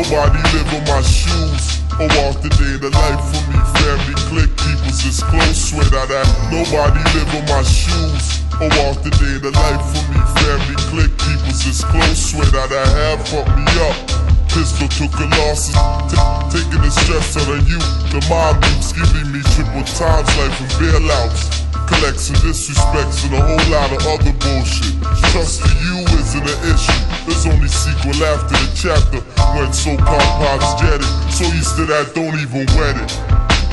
Nobody live in my shoes oh, or walk the day the life for me. Family click keepers is close, swear that I nobody live in my shoes oh, or walk the day the life for me. Family click keepers is close, swear that I have fucked me up. Pistol took a loss, taking the stress out of you. The mob keeps giving me triple times life and bailouts. Collects and disrespects and a whole lot of other bullshit. Trust to you isn't an issue. There's only sequel after the chapter when so-called pops jetted. So used to that, don't even wet it.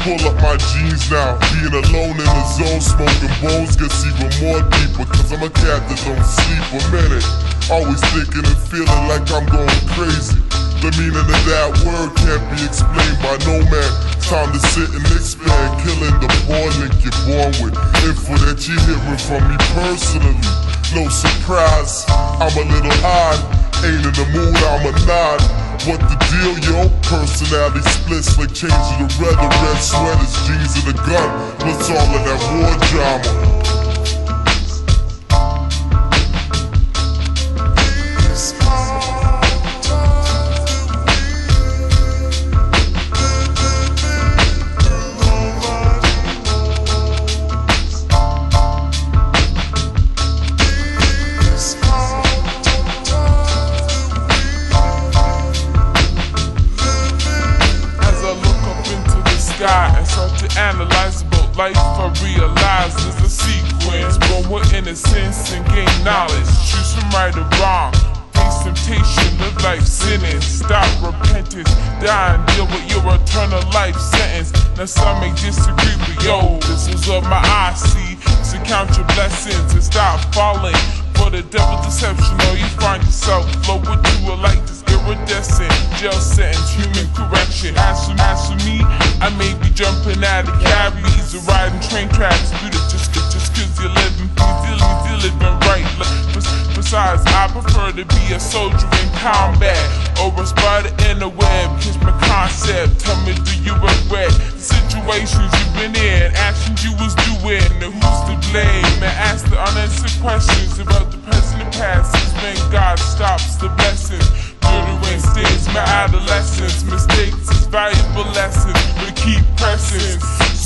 Pull up my jeans now, being alone in the zone, smoking bones gets even more deeper. Cause I'm a cat that don't sleep a minute. Always thinking and feeling like I'm going crazy. The meaning of that word can't be explained by no man. Time to sit and expand, killing the poor link you're born with. Info that you're hearing from me personally. No surprise, I'm a little odd. Ain't in the mood, I'm a nod. What the deal, yo? Personality splits like changing the red, the red sweaters, jeans, and a gun. What's all of that war drama? Sky and start to analyze about life, I realize there's a sequence. Born with innocence and gain knowledge. Choose from right or wrong. Face temptation, live life sentence. Stop repentance, die and deal with your eternal life sentence. Now some may disagree, but yo, this is what my eyes see. So count your blessings and stop falling for the devil's deception. Or you find yourself flow with you light this iridescent jail sentence, human correction. As for, as me, I may be jumping out of cabbies or riding train tracks. Do this just, cause- just cause you're living, living, you're living right. Bes- Besides, I prefer to be a soldier in combat or a spider in a web. Catch my concept. Tell me, do you regret the situations you've been in, actions you was doing? Who's to blame? And ask the unanswered questions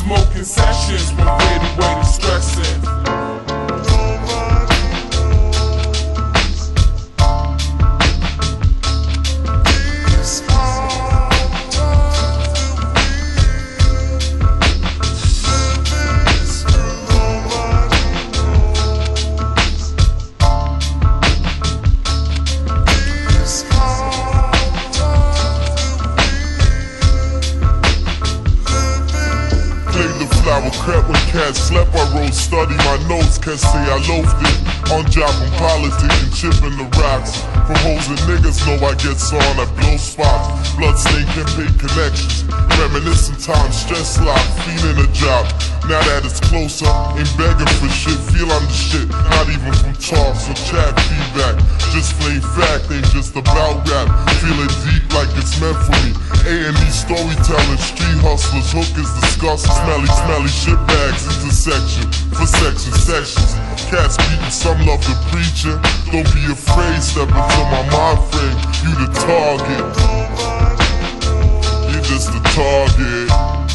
Smoking sessions, way to way to stressing. Crap when cats slept. I wrote study my notes, can't say I loafed it. On job and politics and chipping the rocks. From hoes and niggas know I get on, I blow spots. Blood stain can pay connections. Reminiscing time, stress lock, feeling a job. Now that it's closer, ain't begging for shit. Feel I'm the shit, not even from talks or chat feedback just plain fact, ain't just about rap. Feeling deep like it's meant for me. A&E storytelling, street hustlers, hookers, discuss smelly, smelly shit bags, intersection, for section, sections. Cats beating, some love the preacher. Don't be afraid, step into my mind frame. You the target. You're just the target.